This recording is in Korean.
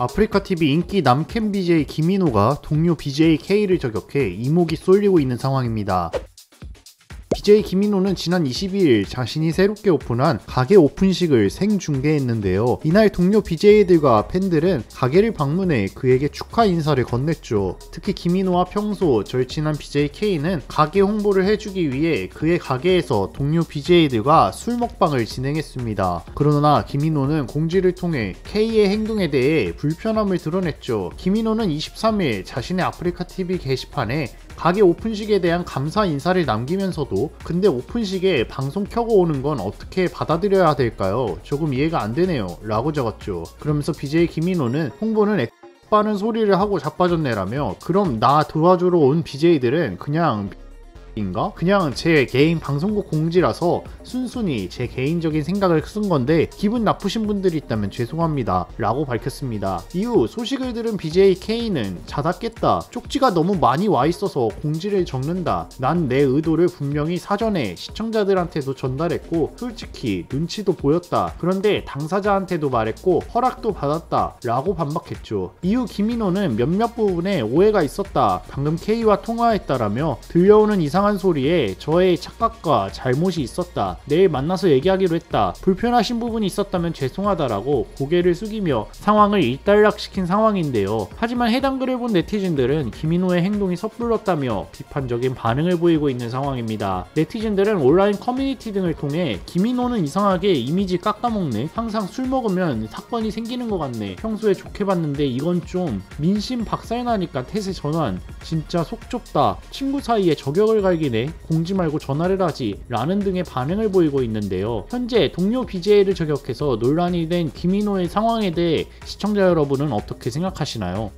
아프리카TV 인기 남캠 BJ 김인호가 동료 BJ K를 저격해 이목이 쏠리고 있는 상황입니다. BJ 김인호는 지난 22일 자신이 새롭게 오픈한 가게 오픈식을 생중계했는데요. 이날 동료 BJ들과 팬들은 가게를 방문해 그에게 축하 인사를 건넸죠. 특히 김인호와 평소 절친한 BJ K는 가게 홍보를 해주기 위해 그의 가게에서 동료 BJ들과 술 먹방을 진행했습니다. 그러나 김인호는 공지를 통해 K의 행동에 대해 불편함을 드러냈죠. 김인호는 23일 자신의 아프리카 TV 게시판에 가게 오픈식에 대한 감사 인사를 남기면서도 근데 오픈식에 방송 켜고 오는 건 어떻게 받아들여야 될까요? 조금 이해가 안 되네요. 라고 적었죠. 그러면서 BJ 김인호는 홍보는 X 빠는 소리를 하고 자빠졌네라며 그럼 나 도와주러 온 BJ들은 그냥 인가? 그냥 제 개인 방송국 공지라서 순순히 제 개인적인 생각을 쓴 건데 기분 나쁘신 분들이 있다면 죄송합니다. 라고 밝혔습니다. 이후 소식을 들은 BJ K는 자다 깼다. 쪽지가 너무 많이 와 있어서 공지를 적는다. 난 내 의도를 분명히 사전에 시청자들한테도 전달했고 솔직히 눈치도 보였다. 그런데 당사자한테도 말했고 허락도 받았다. 라고 반박했죠. 이후 김인호는 몇몇 부분에 오해가 있었다. 방금 K와 통화했다라며 들려오는 이상 이상한 소리에 저의 착각과 잘못이 있었다. 내일 만나서 얘기하기로 했다. 불편하신 부분이 있었다면 죄송하다라고 고개를 숙이며 상황을 일단락시킨 상황인데요. 하지만 해당 글을 본 네티즌들은 김인호의 행동이 섣불렀다며 비판적인 반응을 보이고 있는 상황입니다. 네티즌들은 온라인 커뮤니티 등을 통해 김인호는 이상하게 이미지 깎아먹네. 항상 술 먹으면 사건이 생기는 것 같네. 평소에 좋게 봤는데 이건 좀 민심 박살나니까 태세 전환. 진짜 속 좁다. 친구 사이에 저격을 갈기네. 공지 말고 전화를 하지. 라는 등의 반응을 보이고 있는데요. 현재 동료 BJ를 저격해서 논란이 된 김인호의 상황에 대해 시청자 여러분은 어떻게 생각하시나요?